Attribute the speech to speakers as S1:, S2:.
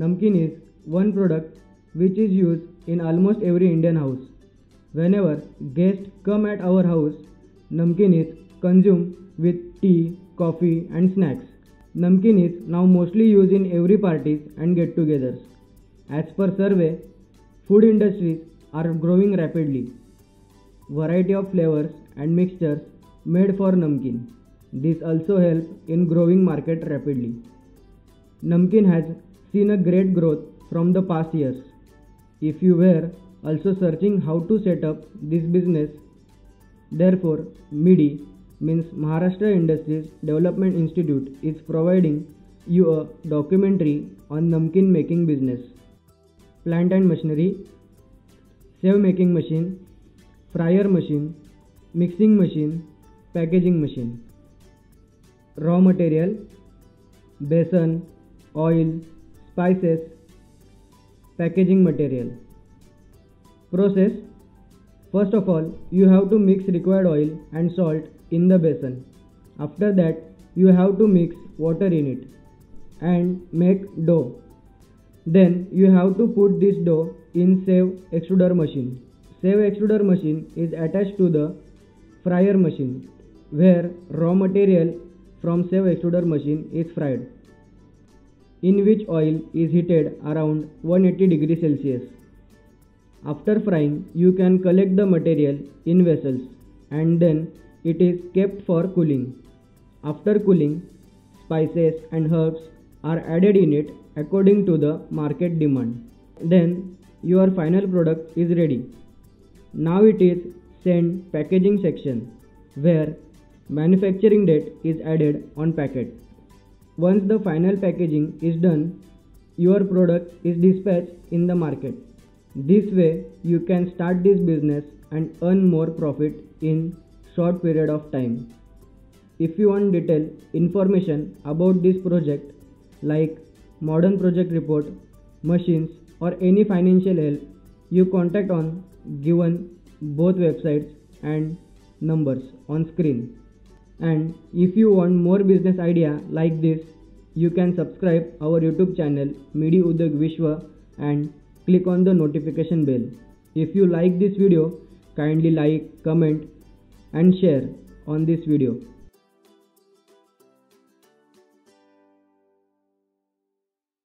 S1: Namkeen is one product which is used in almost every Indian house. Whenever guests come at our house, Namkeen is consumed with tea, coffee and snacks. Namkeen is now mostly used in every parties and get-togethers. As per survey, food industries are growing rapidly. Variety of flavors and mixtures made for Namkeen. This also helps in growing market rapidly. Namkeen has seen a great growth from the past years. If you were also searching how to set up this business, therefore MIDI means Maharashtra Industries Development Institute is providing you a documentary on Namkeen making business. Plant and machinery, sev making machine, fryer machine, mixing machine, packaging machine. Raw material, besan, oil, spices, packaging material. Process First of all, you have to mix required oil and salt in the besan. After that, you have to mix water in it and make dough. Then you have to put this dough in sev extruder machine. Sev extruder machine is attached to the fryer machine where raw material from sev extruder machine is fried in which oil is heated around 180 degrees Celsius. After frying, you can collect the material in vessels and then it is kept for cooling. After cooling, spices and herbs are added in it according to the market demand. Then your final product is ready. Now it is sent packaging section where manufacturing date is added on packet. Once the final packaging is done, your product is dispatched in the market. This way you can start this business and earn more profit in short period of time. If you want detailed information about this project like model project report, machines or any financial help, you contact on given both websites and numbers on screen. And if you want more business idea like this, you can subscribe our YouTube channel Midi Udyog Vishwa and click on the notification bell. If you like this video, kindly like, comment and share on this video.